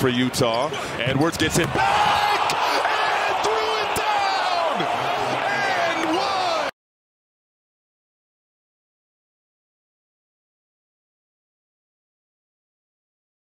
for Utah. Edwards gets it back.